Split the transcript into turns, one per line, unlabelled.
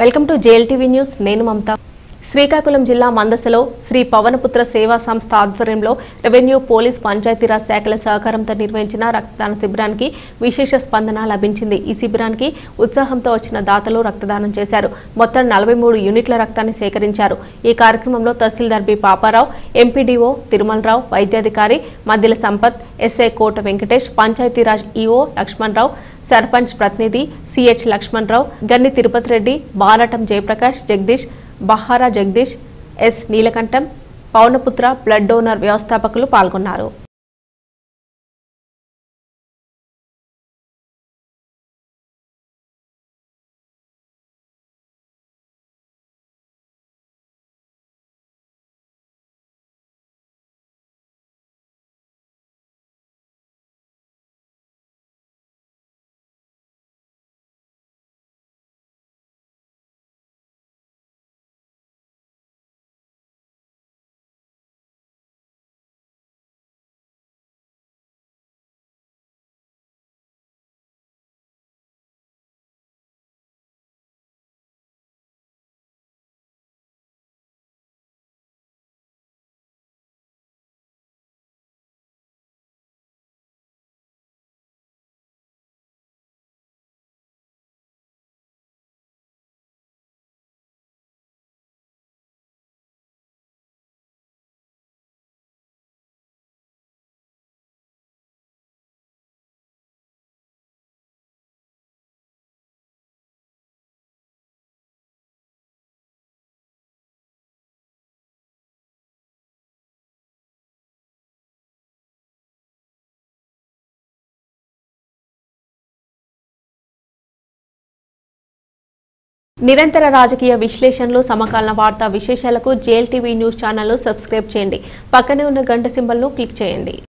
Welcome to JLTV news. నేను మమత. శ్రీకాకుళం జిల్లా మందసలో శ్రీ పవనపుత్ర సేవా సంస్థ ఆధ్వర్యంలో రెవెన్యూ పోలీస్ పంచాయతీరాజ్ శాఖల సహకారంతో నిర్వహించిన రక్తదాన శిబిరానికి విశేష స్పందన లభించింది. ఈ శిబిరానికి ఉత్సాహంతో వచ్చిన దాతలు రక్తదానం చేశారు. మొత్తం నలభై మూడు యూనిట్ల రక్తాన్ని సేకరించారు. ఈ కార్యక్రమంలో తహసీల్దార్ బి పాపారావు ఎంపీడీఓ తిరుమలరావు వైద్యాధికారి మద్దిల సంపత్ ఎస్ఐ కోట వెంకటేష్ పంచాయతీరాజ్ ఈఓ లక్ష్మణరావు సర్పంచ్ ప్రతినిధి CH Lakshmanarao Ganni Tirupati Reddy Balatam Jayaprakash Jagadish Bahara Jagadish S. Neelakantham Paunaputra blood donor వ్యవస్థాపకులు పాల్గొన్నారు. నిరంతర రాజకీయ విశ్లేషణలు సమకాలీన వార్తా విశేషాలకు జేఎల్టీవీ న్యూస్ ఛానల్ను సబ్స్క్రైబ్ చేయండి. పక్కనే ఉన్న గంట సింబల్ను క్లిక్ చేయండి.